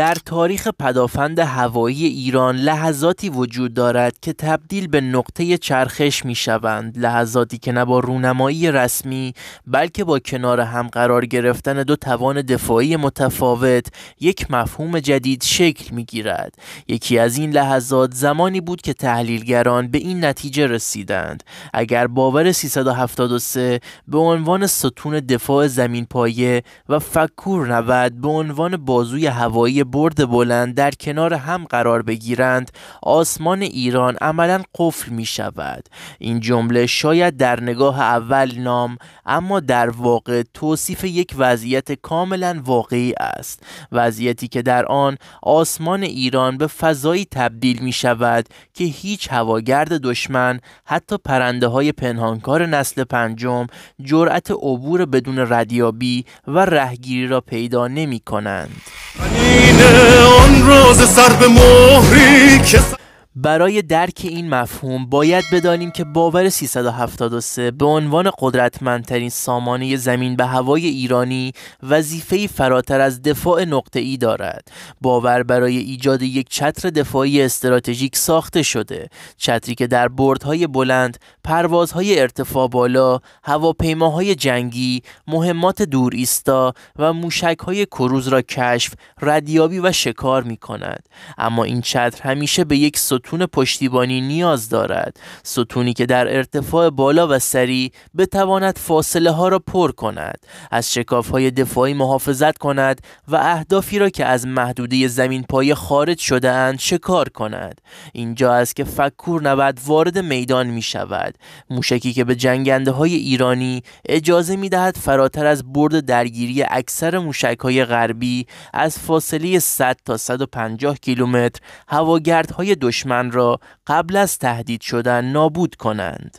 در تاریخ پدافند هوایی ایران لحظاتی وجود دارد که تبدیل به نقطه چرخش می شوند لحظاتی که نه با رونمایی رسمی بلکه با کنار هم قرار گرفتن دو توان دفاعی متفاوت یک مفهوم جدید شکل می گیرد یکی از این لحظات زمانی بود که تحلیلگران به این نتیجه رسیدند. اگر باور 373 به عنوان ستون دفاع زمین پایه و فکور نود به عنوان بازوی هوایی برد بلند در کنار هم قرار بگیرند آسمان ایران عملا قفل می شود این جمله شاید در نگاه اول نام اما در واقع توصیف یک وضعیت کاملا واقعی است وضعیتی که در آن آسمان ایران به فضایی تبدیل می شود که هیچ هواگرد دشمن حتی پرنده های پنهانکار نسل پنجم جرأت عبور بدون ردیابی و رهگیری را پیدا نمی کنند. آن روز سر به مهری که برای درک این مفهوم باید بدانیم که باور 373 به عنوان قدرتمندترین سامانه زمین به هوای ایرانی وظیفه فراتر از دفاع ای دارد. باور برای ایجاد یک چتر دفاعی استراتژیک ساخته شده. چتری که در بردهای بلند، پروازهای ارتفاع بالا، هواپیماهای جنگی، مهمات دور ایستا و موشکهای کروز را کشف، ردیابی و شکار می کند. اما این چتر همیشه به یک ستون پشتیبانی نیاز دارد. ستونی که در ارتفاع بالا و سریع بتواند فاصله ها را پر کند. از شکاف های دفاعی محافظت کند و اهدافی را که از محدوده زمین پای خارج شده اند شکار کند. اینجا است که فکور نود وارد میدان می شود موشکی که به جنگنده های ایرانی اجازه می دهد فراتر از برد درگیری اکثر موشک های غربی از فاصله 100 تا 150 کیلومتر هواگردهای دشمن دشمن را قبل از تهدید شدن نابود کنند.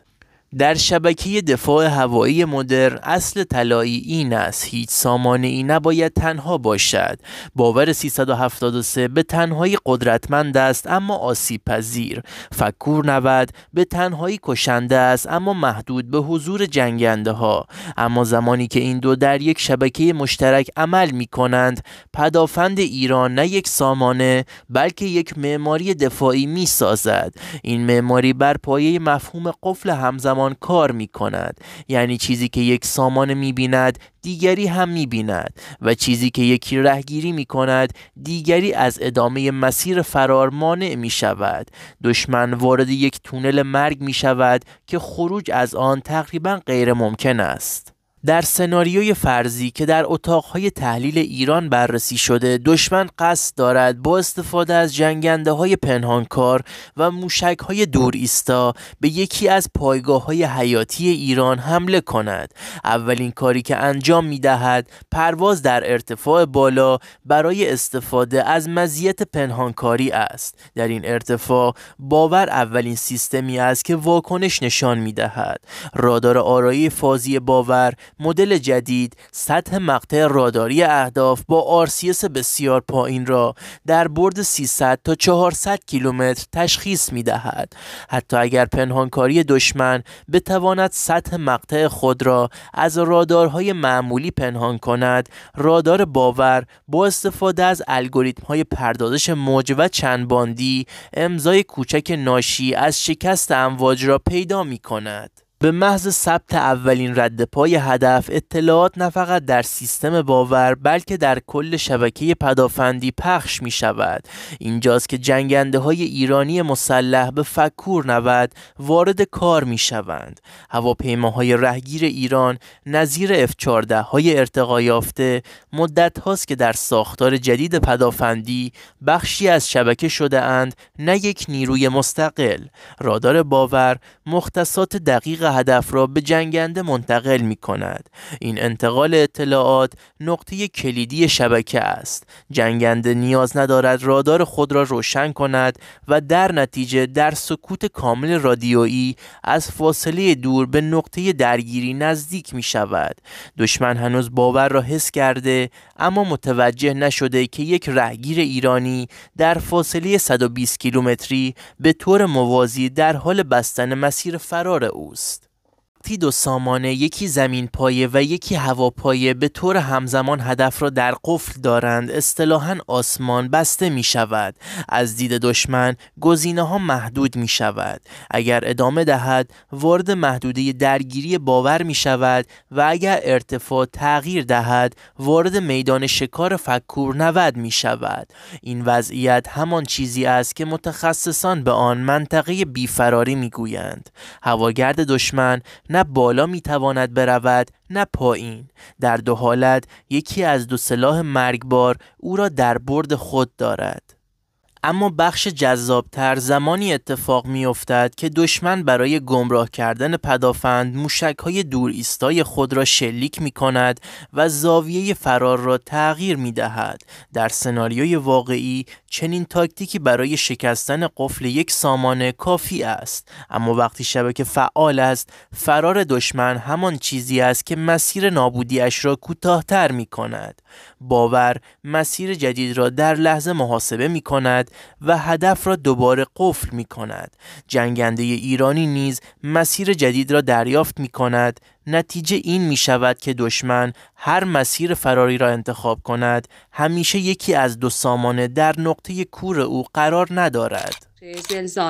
در شبکه دفاع هوایی مدرن اصل طلایی این است هیچ سامانه ای نباید تنها باشد. باور 373 به تنهایی قدرتمند است اما آسیب پذیر فکور نود به تنهایی کشنده است اما محدود به حضور جنگنده ها اما زمانی که این دو در یک شبکه مشترک عمل می کنند پدافند ایران نه یک سامانه بلکه یک معماری دفاعی می سازد این معماری بر پایه مفهوم قفل همزمان کار می کند یعنی چیزی که یک سامان می بیند دیگری هم می بیند و چیزی که یکی رهگیری می کند دیگری از ادامه مسیر فرار مانع می شود دشمن وارد یک تونل مرگ می شود که خروج از آن تقریبا غیر ممکن است. در سناریوی فرضی که در اتاقهای تحلیل ایران بررسی شده دشمن قصد دارد با استفاده از جنگنده های پنهانکار و موشک های دور ایستا به یکی از پایگاه های حیاتی ایران حمله کند. اولین کاری که انجام می دهد پرواز در ارتفاع بالا برای استفاده از مزیت پنهانکاری است. در این ارتفاع باور اولین سیستمی است که واکنش نشان می دهد رادار آرایی فازی باور مدل جدید سطح مقطع راداری اهداف با RCS بسیار پایین را در برد 300 تا 400 کیلومتر تشخیص می دهد. حتی اگر پنهانکاری دشمن بتواند سطح مقطع خود را از رادارهای معمولی پنهان کند رادار باور با استفاده از الگوریتم های پردازش موج و چند باندی امضای کوچک ناشی از شکست امواج را پیدا می کند. به محض ثبت اولین رد پای هدف اطلاعات نه فقط در سیستم باور بلکه در کل شبکه پدافندی پخش می شود اینجاست که جنگنده های ایرانی مسلح به فکور نود وارد کار می شوند هواپیماهای رهگیر ایران نظیر F-14 های ارتقا یافته مدت هاست که در ساختار جدید پدافندی بخشی از شبکه شده اند نه یک نیروی مستقل. رادار باور مختصات دقیق هدف را به جنگنده منتقل می کند. این انتقال اطلاعات نقطه کلیدی شبکه است. جنگنده نیاز ندارد رادار خود را روشن کند و در نتیجه در سکوت کامل رادیویی از فاصله دور به نقطه درگیری نزدیک می شود. دشمن هنوز باور را حس کرده اما متوجه نشده که یک رهگیر ایرانی در فاصله 120 کیلومتری به طور موازی در حال بستن مسیر فرار اوست. تی دو سامانه یکی زمین پایه و یکی هواپایه به طور همزمان هدف را در قفل دارند اصطلاحا آسمان بسته می شود از دید دشمن گزینه ها محدود می شود اگر ادامه دهد وارد محدوده درگیری باور می شود و اگر ارتفاع تغییر دهد وارد میدان شکار فکور نود می شود این وضعیت همان چیزی است که متخصصان به آن منطقه بیفراری می گویند هواگرد دشمن نه بالا می تواند برود نه پایین. در دو حالت یکی از دو سلاح مرگبار او را در برد خود دارد. اما بخش جذابتر زمانی اتفاق می افتد که دشمن برای گمراه کردن پدافند موشک های دور ایستای خود را شلیک می کند و زاویه فرار را تغییر می دهد. در سناریوی واقعی چنین تاکتیکی برای شکستن قفل یک سامانه کافی است اما وقتی شبکه فعال است فرار دشمن همان چیزی است که مسیر نابودیش را کوتاهتر می کند باور مسیر جدید را در لحظه محاسبه می کند و هدف را دوباره قفل می کند جنگنده ایرانی نیز مسیر جدید را دریافت می کند نتیجه این می شود که دشمن هر مسیر فراری را انتخاب کند. همیشه یکی از دو سامانه در نقطه کور او قرار ندارد.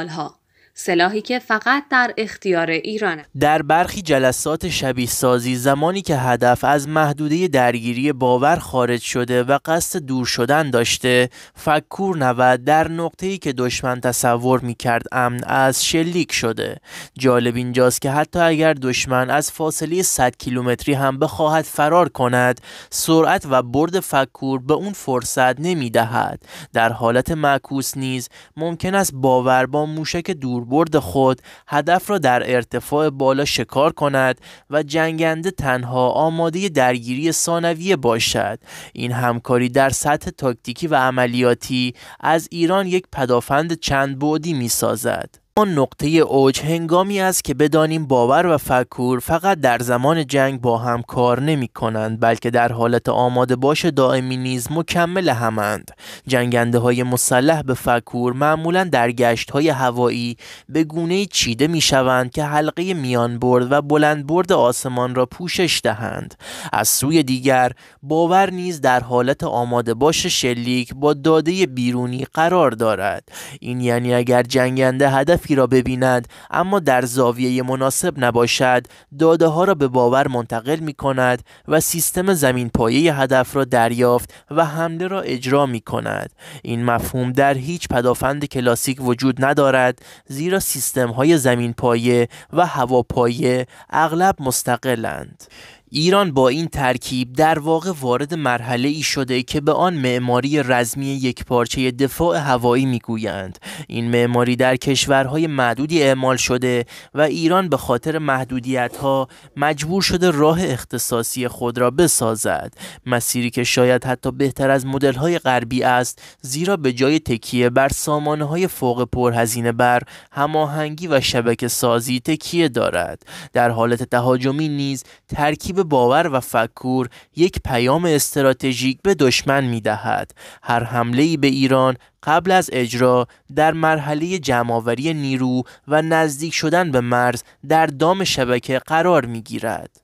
ها سلاحی که فقط در اختیار ایرانه. در برخی جلسات شبیه سازی زمانی که هدف از محدوده درگیری باور خارج شده و قصد دور شدن داشته فکور نود در نقطه‌ای که دشمن تصور می‌کرد امن از شلیک شده. جالب اینجاست که حتی اگر دشمن از فاصله 100 کیلومتری هم بخواهد فرار کند سرعت و برد فکور به اون فرصت نمی‌دهد. در حالت معکوس نیز ممکن است باور با موشک دور برد خود هدف را در ارتفاع بالا شکار کند و جنگنده تنها آماده درگیری ثانویه باشد. این همکاری در سطح تاکتیکی و عملیاتی از ایران یک پدافند چند بعدی می سازد آن نقطه اوج هنگامی است که بدانیم باور و فکور فقط در زمان جنگ با هم کار نمی کنند بلکه در حالت آماده باش دائمی نیز مکمل همند. جنگنده های مسلح به فکور معمولا در گشت های هوایی به گونه چیده می شوند که حلقه میان برد و بلند برد آسمان را پوشش دهند. از سوی دیگر باور نیز در حالت آماده باش شلیک با داده بیرونی قرار دارد. این یعنی اگر جنگنده هدف را ببیند اما در زاویه مناسب نباشد. داده ها را به باور منتقل می کند و سیستم زمین پایه هدف را دریافت و حمله را اجرا می کند این مفهوم در هیچ پدافند کلاسیک وجود ندارد زیرا سیستم های زمین پایه و هواپایه اغلب مستقلند. ایران با این ترکیب در واقع وارد مرحله ای شده که به آن معماری رزمی یک پارچه دفاع هوایی می‌گویند. این معماری در کشورهای معدودی اعمال شده و ایران به خاطر محدودیت ها مجبور شده راه اختصاصی خود را بسازد. مسیری که شاید حتی بهتر از مدل های غربی است زیرا به جای تکیه بر سامانه های فوق پرهزینه بر هماهنگی و شبکه سازی تکیه دارد. در حالت تهاجمی نیز ترکیب باور و فکور یک پیام استراتژیک به دشمن می دهد. هر حمله به ایران قبل از اجرا در مرحله جمعآوری نیرو و نزدیک شدن به مرز در دام شبکه قرار می گیرد.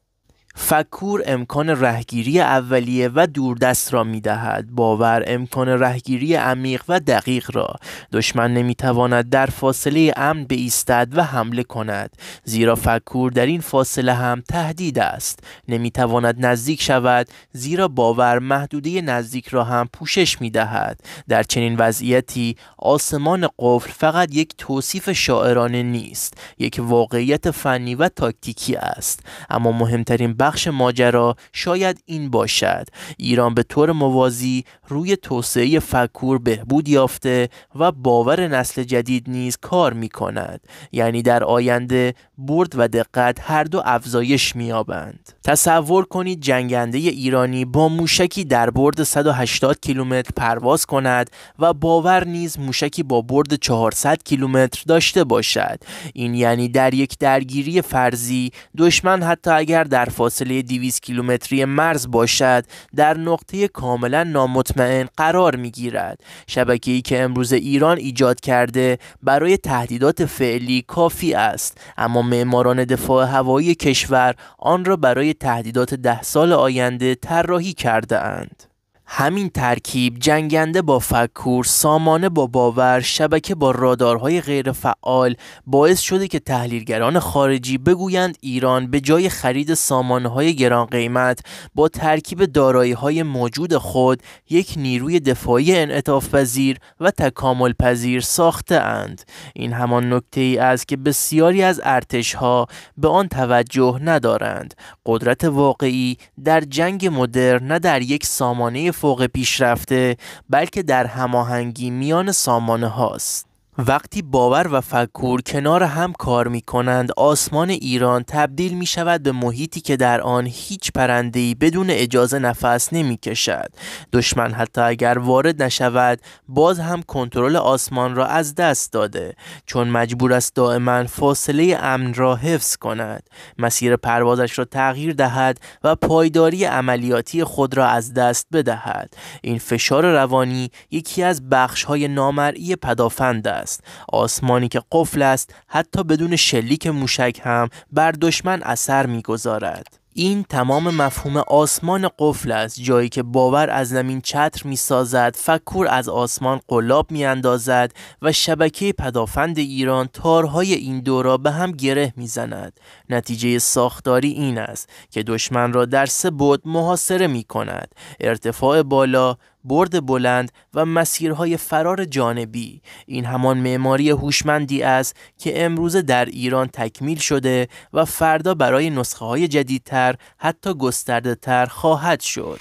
فکور امکان رهگیری اولیه و دوردست را می دهد. باور امکان رهگیری عمیق و دقیق را. دشمن نمی تواند در فاصله امن ایستد و حمله کند. زیرا فکور در این فاصله هم تهدید است. نمی تواند نزدیک شود زیرا باور محدوده نزدیک را هم پوشش می دهد در چنین وضعیتی آسمان قفل فقط یک توصیف شاعرانه نیست یک واقعیت فنی و تاکتیکی است. اما مهمترین بخش ماجرا شاید این باشد. ایران به طور موازی روی توسعه فکور بهبود یافته و باور نسل جدید نیز کار می کند یعنی در آینده برد و دقت هر دو افزایش مییابند. تصور کنید جنگنده ایرانی با موشکی در برد 180 کیلومتر پرواز کند و باور نیز موشکی با برد 400 کیلومتر داشته باشد. این یعنی در یک درگیری فرضی دشمن حتی اگر در فاصله فاصله 200 کیلومتری مرز باشد در نقطه کاملا نامطمئن قرار می گیرد شبکه‌ای که امروز ایران ایجاد کرده برای تهدیدات فعلی کافی است اما معماران دفاع هوایی کشور آن را برای تهدیدات ده سال آینده طراحی کرده اند همین ترکیب جنگنده با فکور، سامانه با باور، شبکه با رادارهای غیرفعال باعث شده که تحلیلگران خارجی بگویند ایران به جای خرید سامانه های گران قیمت با ترکیب دارایی های موجود خود یک نیروی دفاعی انعطاف پذیر و تکامل پذیر ساخته اند. این همان نکته ای است که بسیاری از ارتش ها به آن توجه ندارند. قدرت واقعی در جنگ مدرن نه در یک سامانه فوق پیشرفته بلکه در هماهنگی میان سامانه هاست وقتی باور و فکور کنار هم کار می کنند آسمان ایران تبدیل می شود به محیطی که در آن هیچ پرندهی بدون اجازه نفس نمی کشد دشمن حتی اگر وارد نشود باز هم کنترل آسمان را از دست داده چون مجبور است دائما فاصله امن را حفظ کند. مسیر پروازش را تغییر دهد و پایداری عملیاتی خود را از دست بدهد. این فشار روانی یکی از بخش های نامرئی پدافند است. آسمانی که قفل است حتی بدون شلیک موشک هم بر دشمن اثر می‌گذارد. این تمام مفهوم آسمان قفل است جایی که باور از زمین چتر می سازد فکور از آسمان قلاب می اندازد و شبکه پدافند ایران تارهای این دورا به هم گره می زند نتیجه ساختاری این است که دشمن را در سه بود محاصره می کند ارتفاع بالا برد بلند و مسیرهای فرار جانبی. این همان معماری هوشمندی است که امروزه در ایران تکمیل شده و فردا برای نسخه های جدیدتر حتی گسترده تر خواهد شد.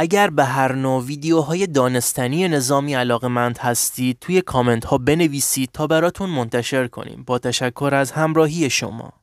اگر به هر نوع ویدیوهای دانستنی نظامی علاقمند هستید توی کامنت ها بنویسید تا براتون منتشر کنیم. با تشکر از همراهی شما.